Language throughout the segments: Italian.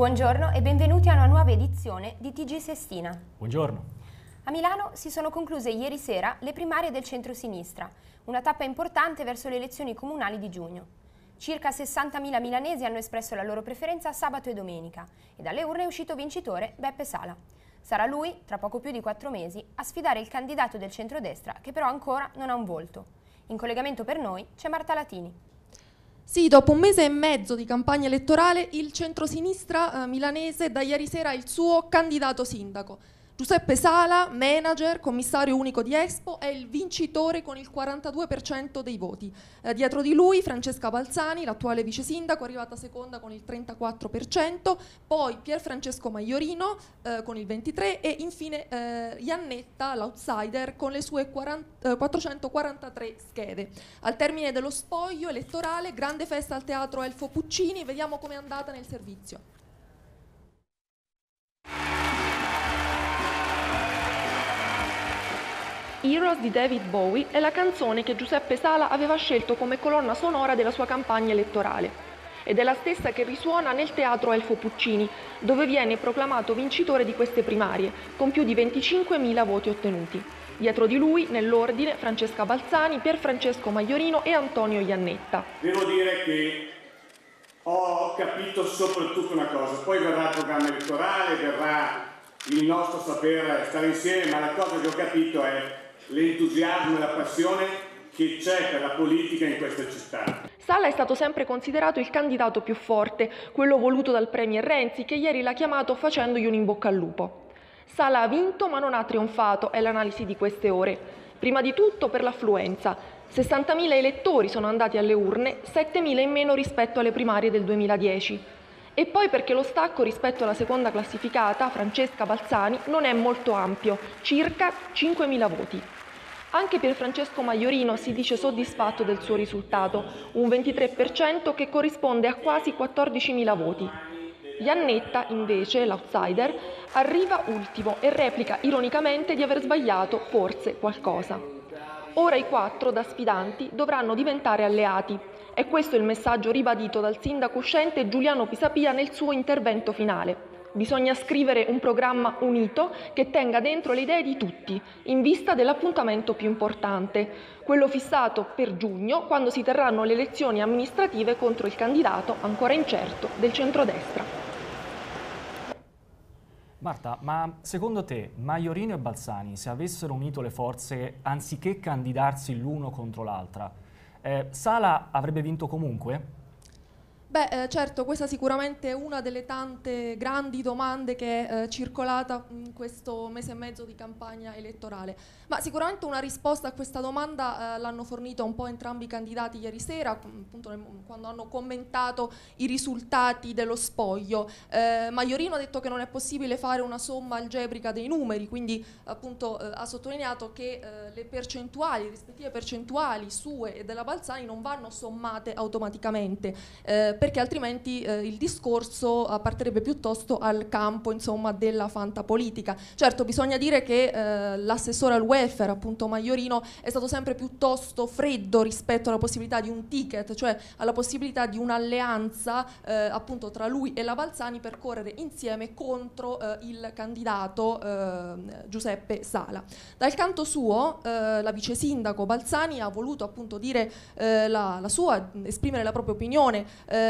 Buongiorno e benvenuti a una nuova edizione di TG Sestina. Buongiorno. A Milano si sono concluse ieri sera le primarie del centro-sinistra, una tappa importante verso le elezioni comunali di giugno. Circa 60.000 milanesi hanno espresso la loro preferenza sabato e domenica e dalle urne è uscito vincitore Beppe Sala. Sarà lui, tra poco più di quattro mesi, a sfidare il candidato del centrodestra che però ancora non ha un volto. In collegamento per noi c'è Marta Latini. Sì, dopo un mese e mezzo di campagna elettorale, il centrosinistra eh, milanese da ieri sera ha il suo candidato sindaco. Giuseppe Sala, manager, commissario unico di Expo, è il vincitore con il 42% dei voti. Eh, dietro di lui Francesca Balzani, l'attuale vice sindaco, arrivata seconda con il 34%, poi Pier Francesco Maiorino eh, con il 23% e infine eh, Iannetta, l'outsider, con le sue 40, 443 eh, schede. Al termine dello spoglio elettorale, grande festa al teatro Elfo Puccini, vediamo com'è andata nel servizio. Heroes di David Bowie è la canzone che Giuseppe Sala aveva scelto come colonna sonora della sua campagna elettorale ed è la stessa che risuona nel teatro Elfo Puccini, dove viene proclamato vincitore di queste primarie, con più di 25.000 voti ottenuti. Dietro di lui, nell'ordine, Francesca Balzani, Pier Francesco Maiorino e Antonio Iannetta. Devo dire che ho capito soprattutto una cosa, poi verrà il programma elettorale, verrà il nostro saper stare insieme, ma la cosa che ho capito è l'entusiasmo e la passione che c'è per la politica in questa città. Sala è stato sempre considerato il candidato più forte, quello voluto dal Premier Renzi, che ieri l'ha chiamato facendogli un in bocca al lupo. Sala ha vinto ma non ha trionfato, è l'analisi di queste ore. Prima di tutto per l'affluenza. 60.000 elettori sono andati alle urne, 7.000 in meno rispetto alle primarie del 2010. E poi perché lo stacco rispetto alla seconda classificata, Francesca Balzani, non è molto ampio, circa 5.000 voti. Anche Pier Francesco Maiorino si dice soddisfatto del suo risultato, un 23% che corrisponde a quasi 14.000 voti. Iannetta, invece, l'outsider, arriva ultimo e replica ironicamente di aver sbagliato forse qualcosa. Ora i quattro, da sfidanti, dovranno diventare alleati. È questo il messaggio ribadito dal sindaco uscente Giuliano Pisapia nel suo intervento finale. Bisogna scrivere un programma unito che tenga dentro le idee di tutti, in vista dell'appuntamento più importante, quello fissato per giugno, quando si terranno le elezioni amministrative contro il candidato, ancora incerto, del centrodestra. Marta, ma secondo te Maiorino e Balzani, se avessero unito le forze anziché candidarsi l'uno contro l'altra, eh, Sala avrebbe vinto comunque? Beh, eh, certo, questa sicuramente è una delle tante grandi domande che è eh, circolata in questo mese e mezzo di campagna elettorale. Ma sicuramente una risposta a questa domanda eh, l'hanno fornita un po' entrambi i candidati ieri sera, appunto quando hanno commentato i risultati dello spoglio. Eh, Maiorino ha detto che non è possibile fare una somma algebrica dei numeri, quindi appunto eh, ha sottolineato che eh, le percentuali, le rispettive percentuali sue e della Balzani non vanno sommate automaticamente perché altrimenti eh, il discorso apparterebbe piuttosto al campo insomma, della fantapolitica. Certo, bisogna dire che eh, l'assessore al welfare, appunto Maiorino, è stato sempre piuttosto freddo rispetto alla possibilità di un ticket, cioè alla possibilità di un'alleanza eh, appunto tra lui e la Balzani per correre insieme contro eh, il candidato eh, Giuseppe Sala. Dal canto suo, eh, la vice sindaco Balzani ha voluto appunto dire la, la, sua, esprimere la propria opinione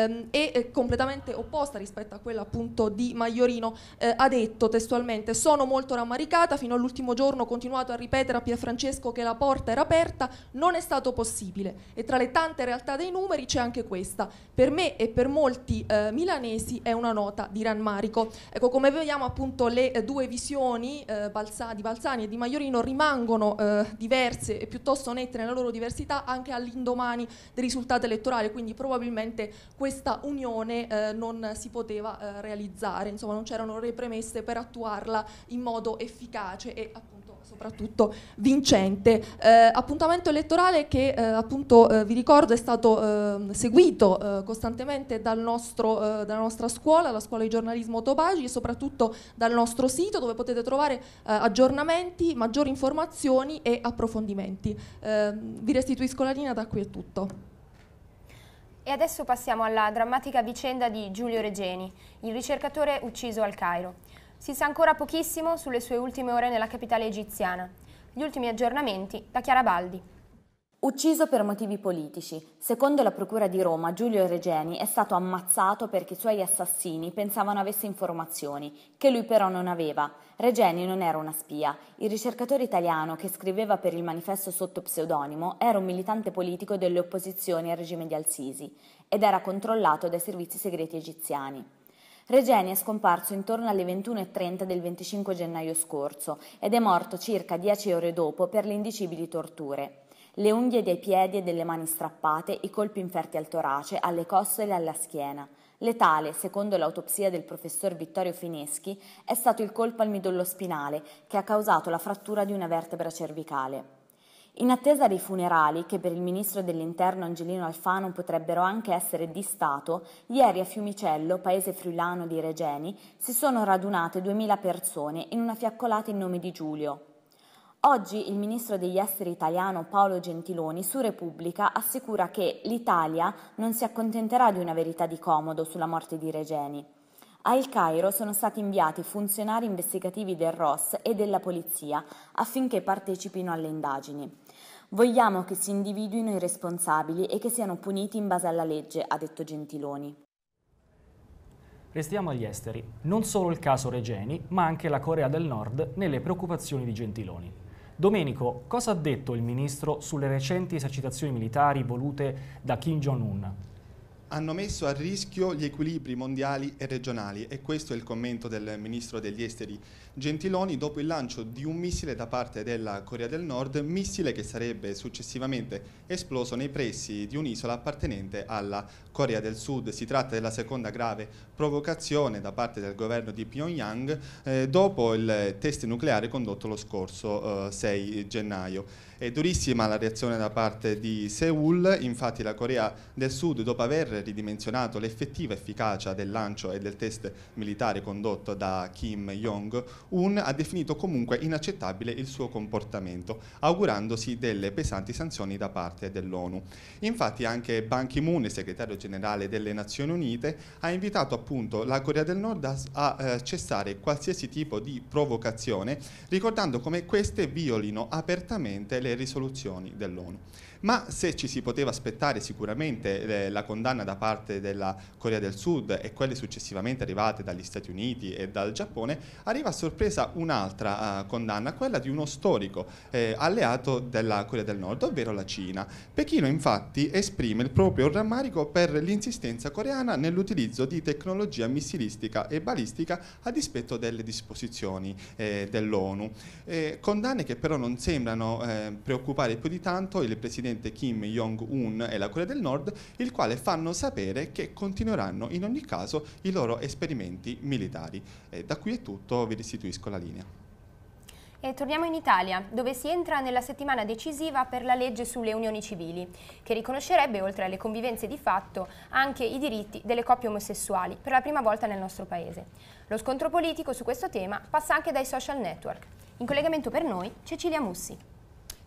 ehm, e eh, completamente opposta rispetto a quella appunto di Maiorino, eh, ha detto testualmente sono molto rammaricata, fino all'ultimo giorno ho continuato a ripetere a Pierfrancesco che la porta era aperta, non è stato possibile e tra le tante realtà dei numeri c'è anche questa. Per me e per molti eh, milanesi è una nota di rammarico. Ecco, come vediamo appunto le eh, due visioni eh, Balza, di Balzani e di Maiorino rimangono eh, diverse e piuttosto nette nella loro diversità anche all'indomani del risultato elettorale, quindi probabilmente questa unione eh, non si poteva eh, realizzare, insomma non c'erano le premesse per attuarla in modo efficace e appunto soprattutto vincente. Eh, appuntamento elettorale che eh, appunto eh, vi ricordo è stato ehm, seguito eh, costantemente dal nostro, dalla nostra scuola, la scuola di giornalismo Tobagi e soprattutto dal nostro sito dove potete trovare aggiornamenti, maggiori informazioni e approfondimenti. Ehm, vi restituisco la linea, da qui è tutto. E adesso passiamo alla drammatica vicenda di Giulio Regeni, il ricercatore ucciso al Cairo. Si sa ancora pochissimo sulle sue ultime ore nella capitale egiziana. Gli ultimi aggiornamenti da Chiara Baldi. Ucciso per motivi politici. Secondo la Procura di Roma, Giulio Regeni è stato ammazzato perché i suoi assassini pensavano avesse informazioni, che lui però non aveva. Regeni non era una spia. Il ricercatore italiano che scriveva per il manifesto sotto pseudonimo era un militante politico delle opposizioni al regime di Al-Sisi ed era controllato dai servizi segreti egiziani. Regeni è scomparso intorno alle 21.30 del 25 gennaio scorso ed è morto circa 10 ore dopo per le indicibili torture le unghie dei piedi e delle mani strappate, i colpi inferti al torace, alle costole e alla schiena. Letale, secondo l'autopsia del professor Vittorio Fineschi, è stato il colpo al midollo spinale che ha causato la frattura di una vertebra cervicale. In attesa dei funerali, che per il ministro dell'Interno Angelino Alfano potrebbero anche essere di Stato, ieri a Fiumicello, paese friulano di Regeni, si sono radunate 2000 persone in una fiaccolata in nome di Giulio, Oggi il ministro degli esteri italiano Paolo Gentiloni su Repubblica assicura che l'Italia non si accontenterà di una verità di comodo sulla morte di Regeni. A El Cairo sono stati inviati funzionari investigativi del ROS e della polizia affinché partecipino alle indagini. Vogliamo che si individuino i responsabili e che siano puniti in base alla legge, ha detto Gentiloni. Restiamo agli esteri. Non solo il caso Regeni, ma anche la Corea del Nord nelle preoccupazioni di Gentiloni. Domenico, cosa ha detto il ministro sulle recenti esercitazioni militari volute da Kim Jong-un? Hanno messo a rischio gli equilibri mondiali e regionali e questo è il commento del ministro degli esteri Gentiloni dopo il lancio di un missile da parte della Corea del Nord, missile che sarebbe successivamente esploso nei pressi di un'isola appartenente alla Corea del Sud. Si tratta della seconda grave provocazione da parte del governo di Pyongyang eh, dopo il test nucleare condotto lo scorso eh, 6 gennaio. È durissima la reazione da parte di Seoul, infatti la Corea del Sud, dopo aver ridimensionato l'effettiva efficacia del lancio e del test militare condotto da Kim Jong-un, ha definito comunque inaccettabile il suo comportamento, augurandosi delle pesanti sanzioni da parte dell'ONU. Infatti anche Ban Ki-moon, segretario generale delle Nazioni Unite, ha invitato appunto la Corea del Nord a, a eh, cessare qualsiasi tipo di provocazione, ricordando come queste violino apertamente le risoluzioni dell'ONU. Ma se ci si poteva aspettare sicuramente eh, la condanna da parte della Corea del Sud e quelle successivamente arrivate dagli Stati Uniti e dal Giappone, arriva a sorpresa un'altra uh, condanna, quella di uno storico eh, alleato della Corea del Nord, ovvero la Cina. Pechino infatti esprime il proprio rammarico per l'insistenza coreana nell'utilizzo di tecnologia missilistica e balistica a dispetto delle disposizioni eh, dell'ONU. Eh, condanne che però non sembrano eh, preoccupare più di tanto il presidente Kim Jong-un e la Corea del Nord, il quale fanno sapere che continueranno in ogni caso i loro esperimenti militari. E da qui è tutto, vi restituisco la linea. E torniamo in Italia, dove si entra nella settimana decisiva per la legge sulle unioni civili, che riconoscerebbe, oltre alle convivenze di fatto, anche i diritti delle coppie omosessuali, per la prima volta nel nostro Paese. Lo scontro politico su questo tema passa anche dai social network. In collegamento per noi, Cecilia Mussi.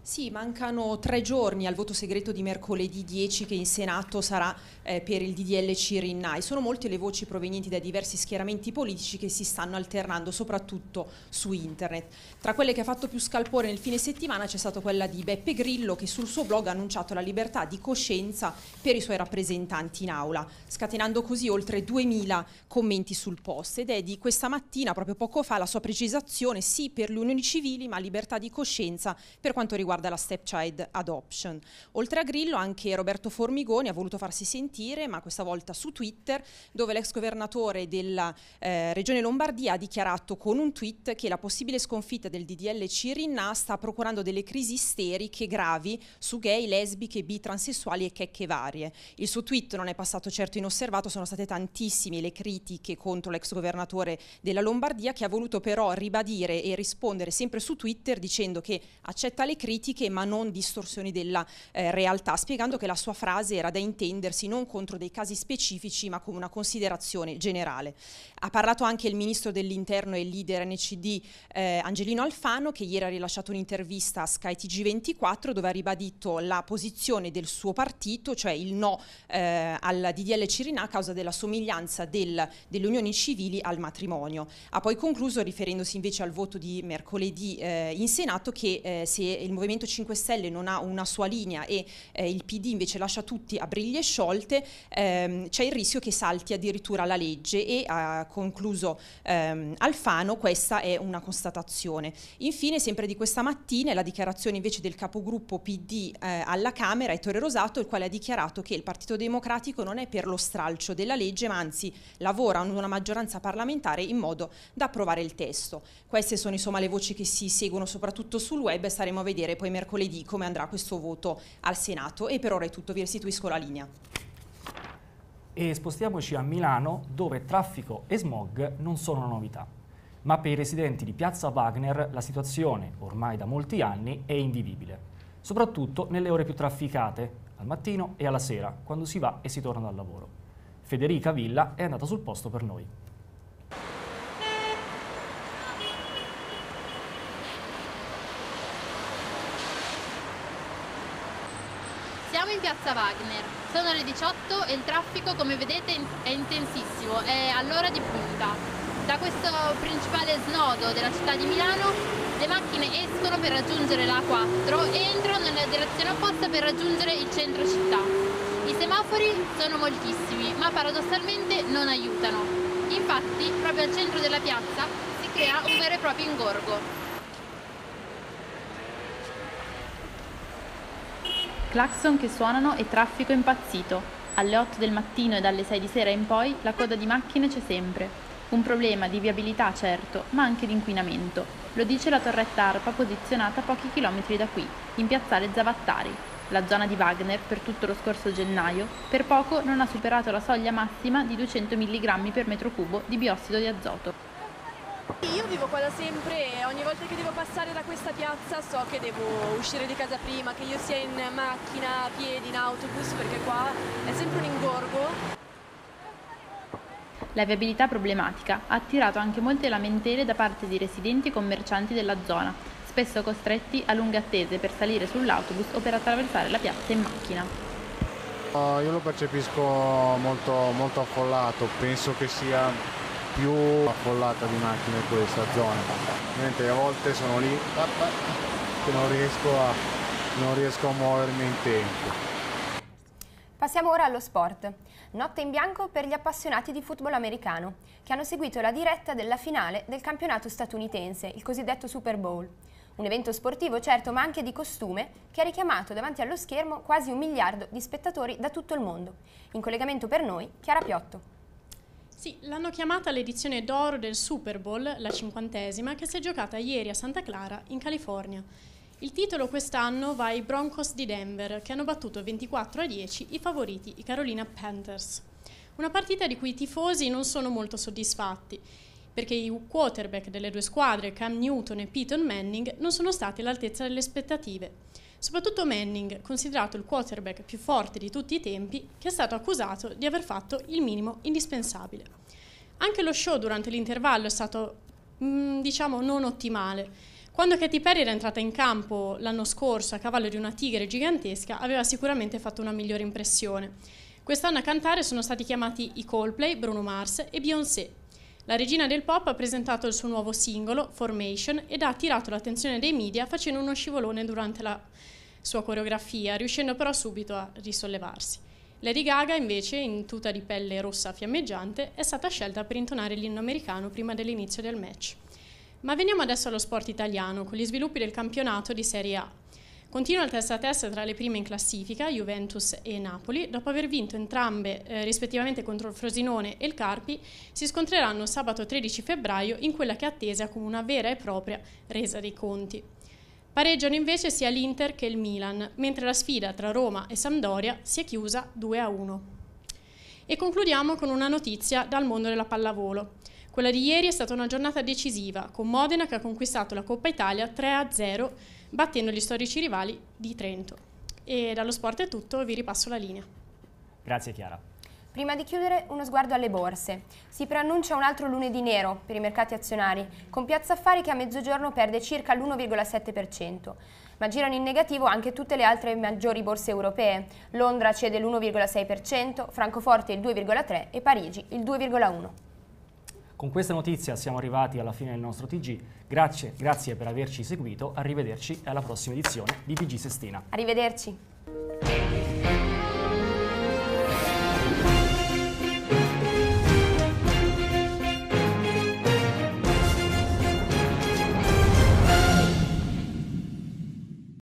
Sì, mancano tre giorni al voto segreto di mercoledì 10 che in Senato sarà eh, per il DDL Cirinnai. Sono molte le voci provenienti da diversi schieramenti politici che si stanno alternando, soprattutto su internet. Tra quelle che ha fatto più scalpore nel fine settimana c'è stata quella di Beppe Grillo che sul suo blog ha annunciato la libertà di coscienza per i suoi rappresentanti in aula, scatenando così oltre 2000 commenti sul post. Ed è di questa mattina, proprio poco fa, la sua precisazione, sì per le unioni civili, ma libertà di coscienza per quanto riguarda riguarda la stepchild adoption. Oltre a Grillo anche Roberto Formigoni ha voluto farsi sentire, ma questa volta su Twitter, dove l'ex governatore della eh, regione Lombardia ha dichiarato con un tweet che la possibile sconfitta del DDL Cirinna sta procurando delle crisi isteriche gravi su gay, lesbiche, bi, transessuali e checche varie. Il suo tweet non è passato certo inosservato, sono state tantissime le critiche contro l'ex governatore della Lombardia che ha voluto però ribadire e rispondere sempre su Twitter dicendo che accetta le critiche critiche ma non distorsioni della eh, realtà, spiegando che la sua frase era da intendersi non contro dei casi specifici ma come una considerazione generale. Ha parlato anche il ministro dell'interno e leader NCD eh, Angelino Alfano che ieri ha rilasciato un'intervista a Sky TG24 dove ha ribadito la posizione del suo partito, cioè il no eh, al DDL Cirinà a causa della somiglianza del, delle unioni civili al matrimonio. Ha poi concluso riferendosi invece al voto di mercoledì eh, in Senato che eh, se il Movimento 5 Stelle non ha una sua linea e eh, il PD invece lascia tutti a briglie sciolte, ehm, c'è il rischio che salti addirittura la legge e ha concluso ehm, Alfano, questa è una constatazione. Infine, sempre di questa mattina, la dichiarazione invece del capogruppo PD eh, alla Camera, Ettore Rosato, il quale ha dichiarato che il Partito Democratico non è per lo stralcio della legge, ma anzi lavora in una maggioranza parlamentare in modo da approvare il testo. Queste sono insomma le voci che si seguono soprattutto sul web e staremo a vedere poi mercoledì come andrà questo voto al Senato. E per ora è tutto, vi restituisco la linea. E spostiamoci a Milano dove traffico e smog non sono una novità. Ma per i residenti di Piazza Wagner la situazione, ormai da molti anni, è invivibile. Soprattutto nelle ore più trafficate, al mattino e alla sera, quando si va e si torna dal lavoro. Federica Villa è andata sul posto per noi. Piazza Wagner, sono le 18 e il traffico come vedete è intensissimo, è all'ora di punta. Da questo principale snodo della città di Milano le macchine escono per raggiungere la A4 e entrano nella direzione opposta per raggiungere il centro città. I semafori sono moltissimi ma paradossalmente non aiutano. Infatti proprio al centro della piazza si crea un vero e proprio ingorgo. Claxon che suonano e traffico impazzito. Alle 8 del mattino e dalle 6 di sera in poi la coda di macchine c'è sempre. Un problema di viabilità certo, ma anche di inquinamento. Lo dice la torretta ARPA posizionata a pochi chilometri da qui, in piazzale Zavattari. La zona di Wagner, per tutto lo scorso gennaio, per poco non ha superato la soglia massima di 200 mg per metro cubo di biossido di azoto. Io vivo qua da sempre e ogni volta che devo passare da questa piazza so che devo uscire di casa prima, che io sia in macchina, a piedi, in autobus, perché qua è sempre un ingorgo. La viabilità problematica ha attirato anche molte lamentele da parte di residenti e commercianti della zona, spesso costretti a lunghe attese per salire sull'autobus o per attraversare la piazza in macchina. io lo percepisco molto, molto affollato, penso che sia più affollata di macchine questa zona, mentre a volte sono lì che non riesco a, non riesco a muovermi in tempo. Passiamo ora allo sport. Notte in bianco per gli appassionati di football americano, che hanno seguito la diretta della finale del campionato statunitense, il cosiddetto Super Bowl. Un evento sportivo certo, ma anche di costume, che ha richiamato davanti allo schermo quasi un miliardo di spettatori da tutto il mondo. In collegamento per noi, Chiara Piotto. Sì, l'hanno chiamata l'edizione d'oro del Super Bowl, la cinquantesima, che si è giocata ieri a Santa Clara, in California. Il titolo quest'anno va ai Broncos di Denver, che hanno battuto 24 a 10 i favoriti, i Carolina Panthers. Una partita di cui i tifosi non sono molto soddisfatti, perché i quarterback delle due squadre, Cam Newton e Peyton Manning, non sono stati all'altezza delle aspettative. Soprattutto Manning, considerato il quarterback più forte di tutti i tempi, che è stato accusato di aver fatto il minimo indispensabile. Anche lo show durante l'intervallo è stato, mm, diciamo, non ottimale. Quando Katy Perry era entrata in campo l'anno scorso a cavallo di una tigre gigantesca, aveva sicuramente fatto una migliore impressione. Quest'anno a cantare sono stati chiamati i Coldplay, Bruno Mars e Beyoncé. La regina del pop ha presentato il suo nuovo singolo, Formation, ed ha attirato l'attenzione dei media facendo uno scivolone durante la sua coreografia, riuscendo però subito a risollevarsi. Lady Gaga, invece, in tuta di pelle rossa fiammeggiante, è stata scelta per intonare l'inno americano prima dell'inizio del match. Ma veniamo adesso allo sport italiano, con gli sviluppi del campionato di Serie A. Continua il testa a testa tra le prime in classifica, Juventus e Napoli. Dopo aver vinto entrambe eh, rispettivamente contro il Frosinone e il Carpi, si scontreranno sabato 13 febbraio in quella che è attesa come una vera e propria resa dei conti. Pareggiano invece sia l'Inter che il Milan, mentre la sfida tra Roma e Sampdoria si è chiusa 2 a 1. E concludiamo con una notizia dal mondo della pallavolo. Quella di ieri è stata una giornata decisiva, con Modena che ha conquistato la Coppa Italia 3 a 0 battendo gli storici rivali di Trento. E dallo sport è tutto, vi ripasso la linea. Grazie Chiara. Prima di chiudere, uno sguardo alle borse. Si preannuncia un altro lunedì nero per i mercati azionari, con Piazza Affari che a mezzogiorno perde circa l'1,7%. Ma girano in negativo anche tutte le altre maggiori borse europee. Londra cede l'1,6%, Francoforte il 2,3% e Parigi il 2,1%. Con questa notizia siamo arrivati alla fine del nostro TG. Grazie, grazie per averci seguito, arrivederci alla prossima edizione di TG Sestina. Arrivederci.